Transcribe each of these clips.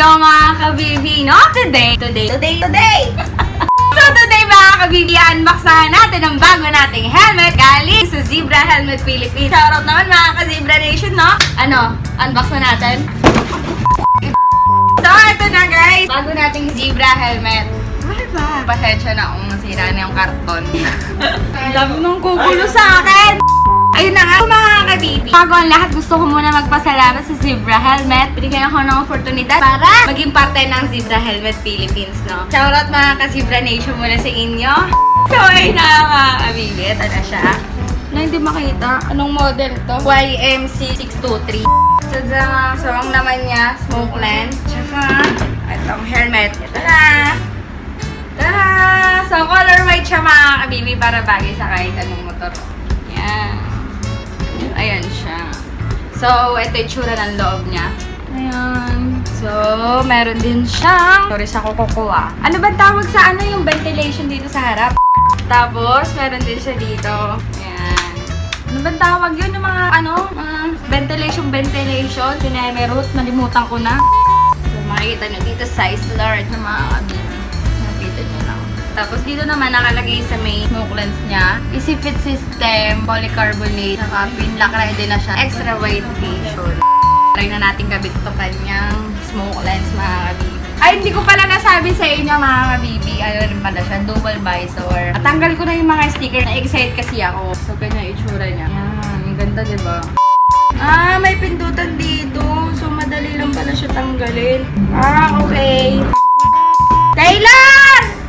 inyo mga kabibi, no? Today, today, today, today! so today mga kabibi, unboxahan natin ang bago nating helmet galing sa Zebra Helmet Philippines. Shoutout naman mga ka-Zebra Nation, no? Ano? Unbox na natin? So, ito na guys. Bago nating Zebra Helmet. Ano ba? Pasensya na kung nasira na yung karton. Ang dami nung kukulo sa akin! Ayun na nga, mga kabibi. Bago ang lahat, gusto ko muna magpasalamat sa Zebra Helmet. Binigyan ako ng oportunidad para maging parte ng Zebra Helmet Philippines, no? Shoutout mga ka-Zebra Nation muna sa inyo. So, ayun na mga kabibi. Ito na siya. Na hindi makita. Anong model to? YMC623. So, ang naman niya, smoke lens. Tsaka, itong helmet. Ito na. Tara! So, color white siya mga kabibi para bagay sa kahit anong motor. Yan. Ayan siya. So, ito yung tsura ng loob niya. Ayan. So, meron din siyang... Sorry sa kukuha. Ano ba tawag sa ano yung ventilation dito sa harap? Tapos, meron din siya dito. Ayan. Ano ba tawag yun? Yung mga ano? Mga ventilation, ventilation. Sinemerot. Nalimutan ko na. So, makikita nyo dito size large na mga kabibi. Tapos dito naman nakalagay sa may smoke lens niya. Easy system, polycarbonate, saka pinlock din na siya. Extra wide feature. Try na natin gabit ito kanyang smoke lens mga kabibi. Ay, hindi ko pala nasabi sa inyo mga kabibi. Ano rin pala siya, double visor. At tanggal ko na yung mga sticker. Na-excite kasi ako. So, ganyan itsura niya. Yan, ang ganda diba? Ah, may pindutan dito. So, madali lang pala siya tanggalin. Ah, okay. Taylor!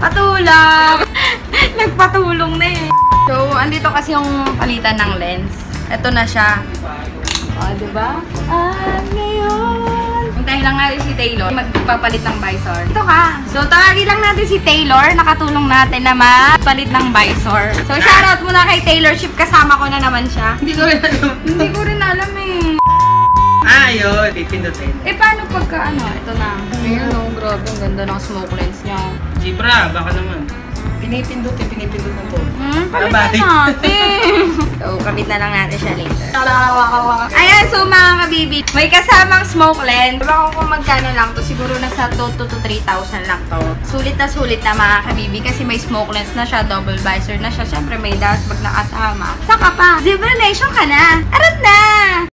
Patulong! Nagpatulong na eh. So, andito kasi yung palitan ng lens. Ito na siya. O, oh, diba? Ah, ngayon. Hintayin lang natin si Taylor magpapalit ng visor. Ito ka. So, tawagin lang natin si Taylor. Nakatulong natin na magpalit ng visor. So, shoutout muna kay Taylor Ship. Kasama ko na naman siya. Hindi ko rin alam. Hindi ko rin alam eh. Ah, yun. Pipindutin. Eh, paano pagka ano? Ito na. Ayun, oh, grabe. Ang ganda ng smoke lens niya. Zebra, baka naman. Pinipindutin, pinipindut na to. Hmm, palitan natin. so, kabit na lang natin siya later. Ayan, so mga kabibi, may kasamang smoke lens. Ewan ko kung magkano lang to. Siguro nasa 2 to 3,000 lang to. Sulit na sulit na mga kabibi kasi may smoke lens na siya, double visor na siya. Siyempre may dashboard na kasama. Saka pa, Zebra Nation ka na. Arat na!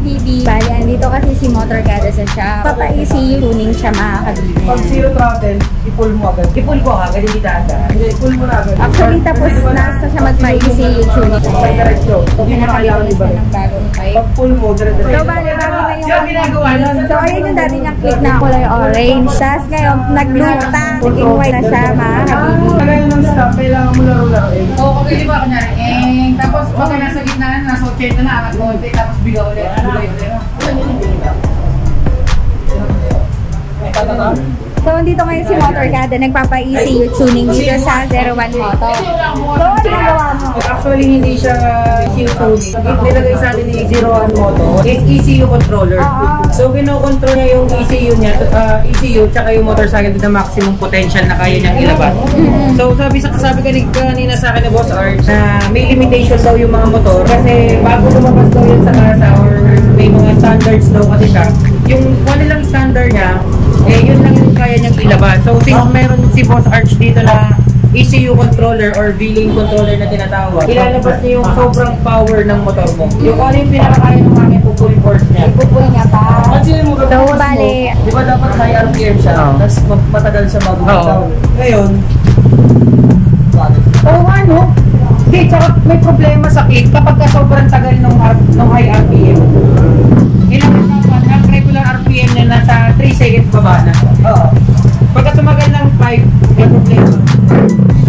Kabibi, bali, andito kasi si Motor Kada sa shop. Papa-ECU tuning siya mga kabibi. Pag zero throttle, i-pull mo agad. I-pull ko agad, hindi daan Hindi, i-pull mo na agad. Actually, tapos nasa siya mag-ECU tuning. May diretso. Hindi mo kailangan bike. Pag pull mo, dire-diretso. So, bali, bago na yung... Ginagawa nun. So, ayun yung dati niyang click na kulay orange. Tapos ngayon, nag-luta. Naging white na siya, mga kabibi. Kaya ng stop, kailangan mo laro-laroin. Oo, okay, di ba? Kunyari, eh, tapos pagka nasa gitna na, nasa 80 na, angat konti, tapos bigaw ulit, bigaw ulit. So, dito ngayon si Motor Kada. Nagpapa-ECU tuning dito sa 01 Moto. So, ano ginagawa mo? Actually, hindi siya ECU tuning. Nilagay sa atin ni Zero One Moto is ECU controller. So, kinokontrol niya yung ECU niya, uh, ECU, tsaka yung motorcycle to the maximum potential na kaya niyang ilabas. So, sabi sa sabi kanina, kanina sa akin ni Boss Art, na may limitation daw yung mga motor kasi bago lumabas daw yun sa kasa or may mga standards daw kasi siya, yung ano lang standard niya, eh, yun lang yung kaya niyang ilabas. So, since meron si Boss Arch dito na ECU controller or V-Link controller na tinatawag, ilalabas niya yung sobrang power ng motor mo. Yung kung ano yung pinakakaya ng hangin po full force niya. Ipupull niya pa. So, bali, Di ba dapat high RPM siya? Tapos matagal siya mag-down. Ngayon, Oo nga, no? Hindi, tsaka may problema sa click kapag ka sobrang tagal ng, R- ng high RPM. Kailangan dapat ang regular RPM niya nasa 3 seconds baba na. Oo. Pagka tumagal ng 5, may problema.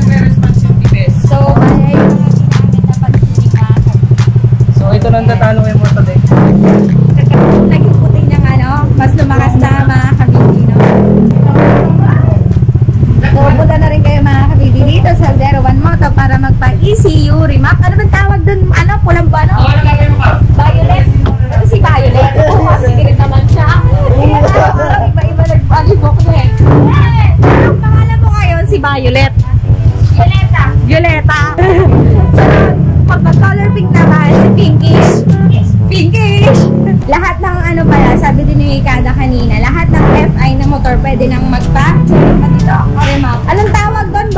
Nagre-response yung TPS. so, ayun yung ginamit na pag-tuning mga kabibi. So, ito lang tatalo kay Motodex. Naging puti niyang ano, mas lumakas na mga kabibi, no? So, punta na rin kayo mga kami dito sa 01 Moto para magpa-ECU remap. Ano bang tawag dun? Ano? Pulang ba? Ano? Violet? Ano si Violet? Oo, oh, sige rin naman siya. Iba-iba nagpalibok na eh. Ang pangalan mo ngayon si Violet. Violeta. Violeta. so, pag color pink naman, si Pinkish. Pinkish! Lahat ng ano pala, sabi din ni Kada kanina, lahat ng FI na motor pwede nang magpa-remap. Alam tayo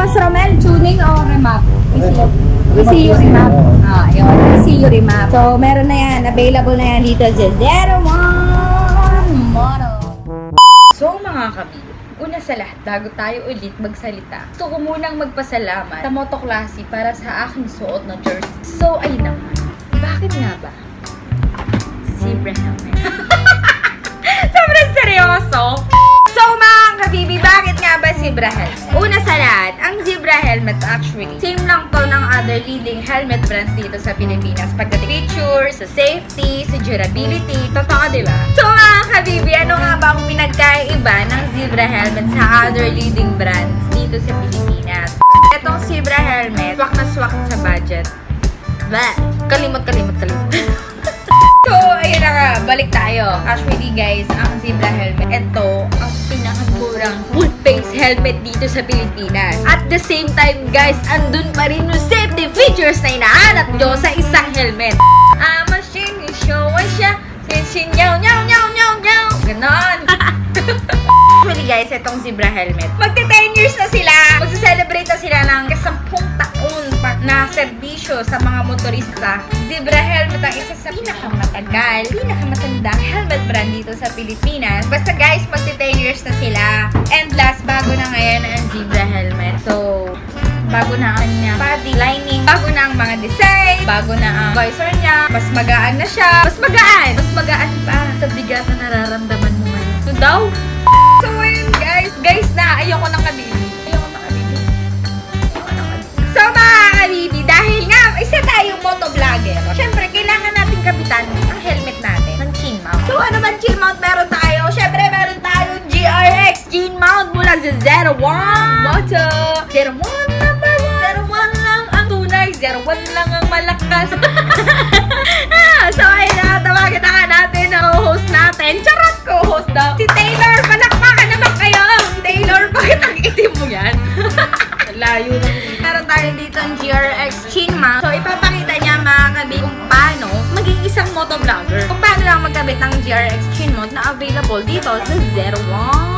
Boss Romel, tuning o remap? ECU. ECU remap. Ah, yun. ECU remap. So, meron na yan. Available na yan dito Zero One Model. So, mga kabit, Una sa lahat, bago tayo ulit magsalita, gusto ko munang magpasalamat sa motoklase para sa aking suot na jersey. So, ayun naman. Bakit nga ba? Si Brenda. Sobrang seryoso. Kabibi, bakit nga ba zebra helmet? Una sa lahat, ang zebra helmet actually, same lang to ng other leading helmet brands dito sa Pilipinas. Pagdating feature, sa safety, sa durability, totoo di ba? So mga kabibi, ano nga ba ang pinagkaiba ng zebra helmet sa other leading brands dito sa Pilipinas? Itong zebra helmet, swak na swak sa budget. Ba, kalimot, kalimot, kalimot. So, ayun na nga, balik tayo. Actually, guys, ang zebra helmet, ito ang pinakamurang full face helmet dito sa Pilipinas. At the same time, guys, andun pa rin yung safety features na hinahanap nyo sa isang helmet. Ah, machine, show siya. Sin nyaw, nyaw, nyaw, nyaw, nyaw. Ganon. Actually guys, itong zebra helmet. Magti 10 years na sila. Magsa-celebrate na sila ng kasampung taon na serbisyo sa mga motorista. Zebra helmet ang isa sa pinakamatagal, pinakamatandang helmet brand dito sa Pilipinas. Basta guys, magti 10 years na sila. And last, bago na ngayon ang zebra helmet. So, bago na ang kanya body lining, bago na ang mga design, bago na ang visor niya, mas magaan na siya, mas magaan, mas magaan pa sa bigat na nararamdaman mo ngayon. So daw, so ayun guys, guys na, ayoko ng kabibi. Isa tayong motovlogger, syempre kailangan natin kapitan ang helmet natin ng chin mount. So ano man chin mount meron tayo? Syempre meron tayong GRX chin mount mula sa 01 Moto. 01 number 1. 01 lang ang tunay, 01 lang ang malakas. so ayun na, tawagin na natin ang host natin. Charot co-host daw. Si Taylor, palakpakan naman kayo. Taylor, bakit ang itim mo yan? Layo ng Meron tayo dito ang GRX isang motovlogger. Kung paano lang magkabit ng GRX chin mount na available dito sa 01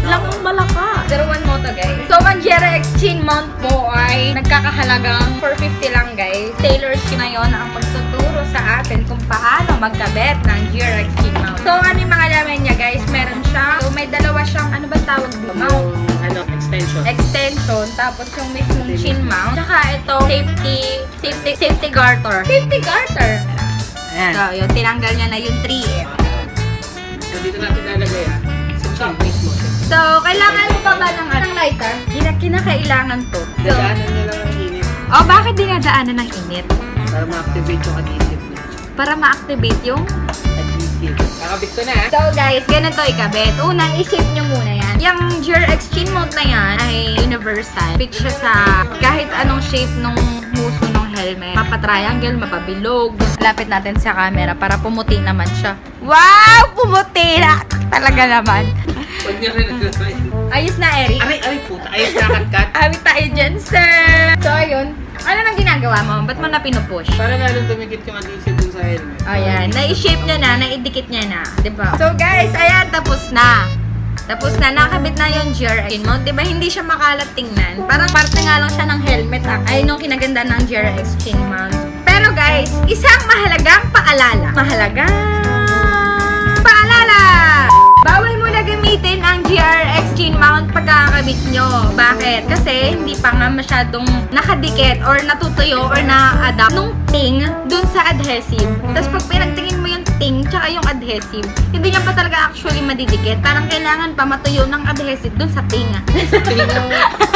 lang ang malaka. 01 Moto, guys. So, ang GRX chin mount po ay nagkakahalagang 450 lang, guys. Taylor Shi na yon ang magtuturo sa atin kung paano magkabit ng GRX chin mount. So, ano yung mga laman niya, guys? Meron siya. So, may dalawa siyang, ano ba tawag dito? Mount ano, extension. extension, tapos yung mismong chin mount, tsaka ito, safety, safety, safety garter. Safety garter! Ayan. So, yun, tinanggal niya na yung 3 eh. So, dito natin lalagay ah. Sa top. So, kailangan mo pa ba ng, ng lighter? Kina kinakailangan to. So, Dadaanan niya lang ang init oh, bakit dinadaanan ng init? para ma-activate yung adhesive niya. Para ma-activate yung... Adhesive. Kakabit ko na ah. So, guys, ganito ikabit. Una, i-shape nyo muna yan. Yung GRX chin mount na yan ay universal. Fit siya sa kahit anong shape ng muso ng helmet. Mapa-triangle, mapabilog. Lapit natin sa camera para pumuti naman siya. Wow! Pumuti na! Talaga naman. Huwag niya rin naglalagay. Ayos na, Eric. Aray, aray puta. Ayos nakat-cut. Awit tayo dyan, sir! So, ayun. Ano nang ginagawa mo? Ba't mo na pinupush? Para lalong tumikit yung adhesive dun sa helmet. Ayan, na-shape niya na, naidikit niya na. 'di ba? So guys, ayan, tapos na. Tapos na, nakabit na yung GRX mount. 'di ba Hindi siya makalat tingnan. Parang parte nga lang siya ng helmet. Ah. Ay, nung kinaganda ng GRX chin mount. Pero guys, isang mahalagang paalala. Mahalaga. Paalala! Bawal mo na gamitin ang GRX chin mount pagkakabit nyo. Bakit? Kasi hindi pa nga masyadong nakadikit or natutuyo or na-adapt nung ting dun sa adhesive. Tapos pag pinagtingin mo yung ting tsaka yung adhesive, hindi niya pa talaga actually madidikit. Parang kailangan pa matuyo ng adhesive dun sa ting.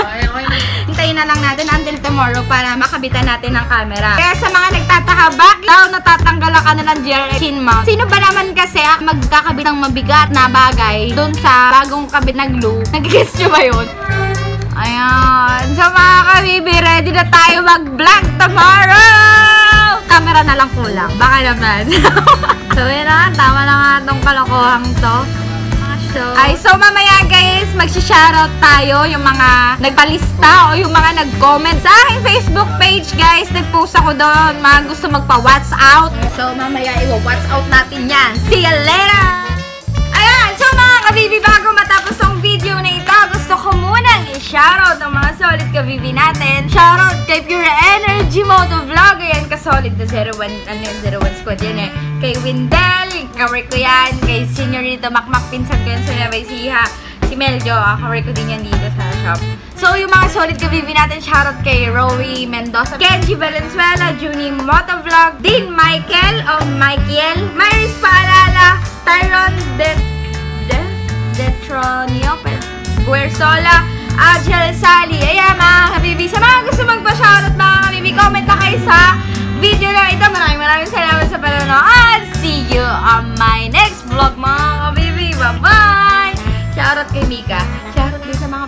Ay, okay na. Hintayin na lang natin until tomorrow para makabitan natin ang camera. Kaya sa mga nagtataka, bakit daw natatanggalan ka na ng GRX chin mount? Sino ba naman kasi ang magkakabit ng mabigat na bagay dun sa bagong kabit na glue? Nag-guess nyo ba yun? Ayan. So mga kabibi, ready na tayo mag-vlog tomorrow! Camera na lang kulang. Baka naman. so yun na, tama na nga itong kalokohang to. So, ay, so mamaya guys, magsha-shoutout tayo yung mga nagpalista o yung mga nag-comment sa aking Facebook page guys. Nag-post ako doon, mga gusto magpa-what's out. So mamaya i-what's out natin yan. See you later! Ayan, so mga kabibi, bago matapos tong video na ito, gusto ko munang i-shoutout ng mga solid ka-VV natin. Shoutout kay Pure Energy Moto Vlog. Ayan, ka-solid na 01, ano yun, 01 squad yan eh. Kay Windel, cover ko yan. Kay Senorita Makmak, pinsan ko yan sa Ecija. Si Meljo, ah, cover ko din yan dito sa shop. So, yung mga solid ka-VV natin, shoutout kay Rowie Mendoza, Kenji Valenzuela, Junie Motovlog, Dean Michael, o Michael, Maris Paalala, Tyron De... De... Detronio, Guersola, Angel Sally. Ayan mga kabibi. Sa mga gusto magpa-shoutout mga kabibi, comment na kayo sa video na ito. Maraming maraming salamat kay Mika. Shoutout din sa mga